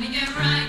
Let get right.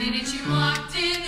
minute you walked in.